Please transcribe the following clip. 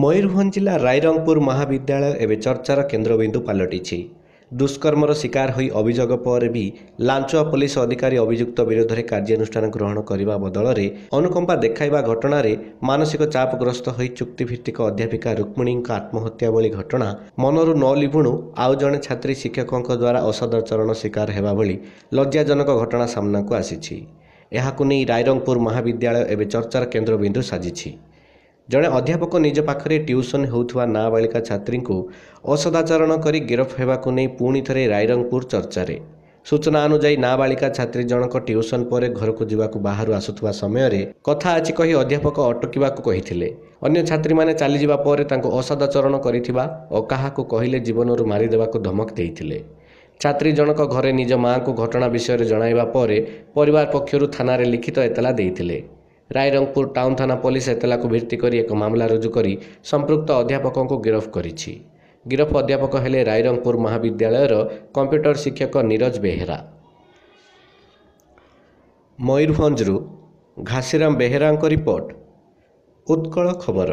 ମୟୂରଭଞ୍ଜ ଜିଲ୍ଲା ରାଇରଙ୍ଗପୁର ମହାବିଦ୍ୟାଳୟ ଏବେ ଚର୍ଚ୍ଚାର କେନ୍ଦ୍ରବିନ୍ଦୁ ପାଲଟିଛି। ଦୁଷ୍କର୍ମର ଶିକାର ହୋଇ ଅଭିଯୋଗ ପରେ ବି ଲାଞ୍ଚୁଆ ପୋଲିସ ଅଧିକାରୀ ଅଭିଯୁକ୍ତ ବିରୋଧରେ କାର୍ଯ୍ୟାନୁଷ୍ଠାନ ଗ୍ରହଣ କରିବା ବଦଳରେ ଅନୁକମ୍ପା ଦେଖାଇବା ଘଟଣାରେ ମାନସିକ ଚାପଗ୍ରସ୍ତ ହୋଇ ଚୁକ୍ତିଭିତ୍ତିକ ଅଧ୍ୟାପିକା ରୁକ୍ମିଣୀଙ୍କ ଆତ୍ମହତ୍ୟା ଭଳି ଘଟଣା ମନରୁ ନ ଲିଭୁଣୁ ଆଉ ଜଣେ ଛାତ୍ରୀ ଶିକ୍ଷକଙ୍କ ଦ୍ୱାରା ଅସଦାଚରଣ ଶିକାର ହେବା ଭଳି ଲଜ୍ଜାଜନକ ଘଟଣା ସାମ୍ନାକୁ ଆସିଛି। ଏହାକୁ ନେଇ ରାଇରଙ୍ଗପୁର ମହାବିଦ୍ୟାଳୟ ଏବେ ଚର୍ଚ୍ଚାର କେନ୍ଦ୍ରବିନ୍ଦୁ ସାଜିଛି। ଜଣେ ଅଧ୍ୟାପକ ନିଜ ପାଖରେ ଟ୍ୟୁସନ୍ ହେଉଥିବା ନାବାଳିକା ଛାତ୍ରୀଙ୍କୁ ଅସଦାଚରଣ କରି ଗିରଫ ହେବାକୁ ନେଇ ପୁଣି ଥରେ ରାଇରଙ୍ଗପୁର ଚର୍ଚ୍ଚାରେ। ସୂଚନା ଅନୁଯାୟୀ ନାବାଳିକା ଛାତ୍ରୀ ଜଣକ ଟ୍ୟୁସନ୍ ପରେ ଘରକୁ ଯିବାକୁ ବାହାରୁ ଆସୁଥିବା ସମୟରେ କଥା ଅଛି କହି ଅଧ୍ୟାପକ ଅଟକିବାକୁ କହିଥିଲେ। ଅନ୍ୟ ଛାତ୍ରୀମାନେ ଚାଲିଯିବା ପରେ ତାଙ୍କୁ ଅସଦାଚରଣ କରିଥିବା ଓ କାହାକୁ କହିଲେ ଜୀବନରୁ ମାରିଦେବାକୁ ଧମକ ଦେଇଥିଲେ। ଛାତ୍ରୀ ଜଣକ ଘରେ ନିଜ ମାଆଙ୍କୁ ଘଟଣା ବିଷୟରେ ଜଣାଇବା ପରେ ପରିବାର ପକ୍ଷରୁ ଥାନାରେ ଲିଖିତ ଏତଲା ଦେଇଥିଲେ। ରାଇରଙ୍ଗପୁର ଟାଉନ୍ ଥାନା ପୋଲିସ ଏତଲାକୁ ଭିତ୍ତି କରି ଏକ ମାମଲା ରୁଜୁ କରି ସମ୍ପୃକ୍ତ ଅଧ୍ୟାପକଙ୍କୁ ଗିରଫ କରିଛି। ଗିରଫ ଅଧ୍ୟାପକ ହେଲେ ରାଇରଙ୍ଗପୁର ମହାବିଦ୍ୟାଳୟର କମ୍ପ୍ୟୁଟର ଶିକ୍ଷକ ନିରଜ ବେହେରା। ମୟୂରଭଞ୍ଜରୁ ଘାସିରାମ ବେହେରାଙ୍କ ରିପୋର୍ଟ ଉତ୍କଳ ଖବର।